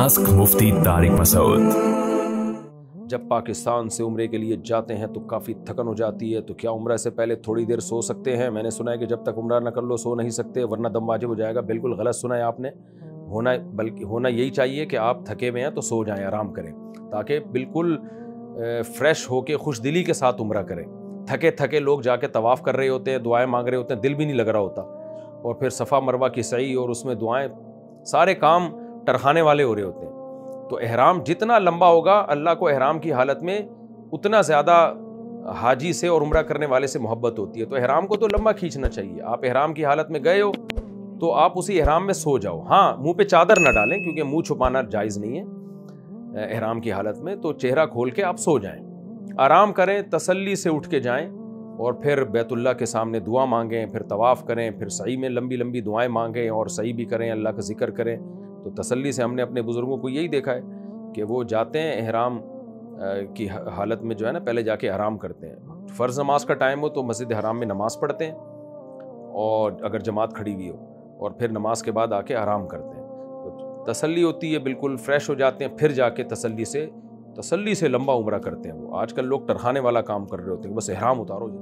Mask مفتی طارق مسعود۔ جب پاکستان سے عمرے کے لیے جاتے ہیں تو کافی تھکن ہو جاتی ہے، تو کیا عمرہ سے پہلے تھوڑی دیر سو سکتے ہیں؟ میں نے سنا ہے کہ جب تک عمرہ نہ کر لو سو نہیں سکتے، ورنہ دم واجب ہو جائے گا۔ بالکل غلط سنا ہے آپ نے۔ ہونا، بلکہ ہونا یہی چاہیے کہ آپ تھکے ہوئے ہیں تو سو جائیں، آرام کریں، تاکہ بالکل فریش ہو کے خوش دلی کے ساتھ عمرہ کریں۔ تھکے تھکے لوگ جا کے طواف کر رہے ہوتے ہیں، دعائیں مانگ رہے ہوتے ہیں، دل بھی نہیں لگ رہا ہوتا۔ اور پھر صفا مروہ کی صحیح اور اس میں دعائیں، سارے کام ٹرخانے والے ہو رہے ہوتے ہیں۔ تو احرام جتنا لمبا ہوگا، اللہ کو احرام کی حالت میں اتنا زیادہ حاجی سے اور عمرہ کرنے والے سے محبت ہوتی ہے۔ تو احرام کو تو لمبا کھینچنا چاہیے۔ آپ احرام کی حالت میں گئے ہو تو آپ اسی احرام میں سو جاؤ۔ ہاں منہ پہ چادر نہ ڈالیں کیونکہ منہ چھپانا جائز نہیں ہے احرام کی حالت میں۔ تو چہرہ کھول کے آپ سو جائیں۔ آرام کریں، تسلی سے اٹھ کے جائیں اور پھر بیت اللہ کے سامنے دعا مانگیں، پھر طواف کریں، پھر صحیح میں لمبی لمبی دعائیں مانگیں اور صحیح بھی کریں، اللہ کا ذکر کریں۔ تو تسلی سے ہم نے اپنے بزرگوں کو یہی دیکھا ہے کہ وہ جاتے ہیں احرام کی حالت میں جو ہے نا، پہلے جا کے حرام کرتے ہیں۔ فرض نماز کا ٹائم ہو تو مسجد حرام میں نماز پڑھتے ہیں اور اگر جماعت کھڑی ہوئی ہو اور پھر نماز کے بعد آ کے آرام کرتے ہیں۔ تو تسلی ہوتی ہے، بالکل فریش ہو جاتے ہیں، پھر جا کے تسلی سے تسلی سے لمبا عمرہ کرتے ہیں وہ۔ آج کل لوگ ٹرہانے والا کام کر رہے ہوتے ہیں، بس احرام اتارو جی۔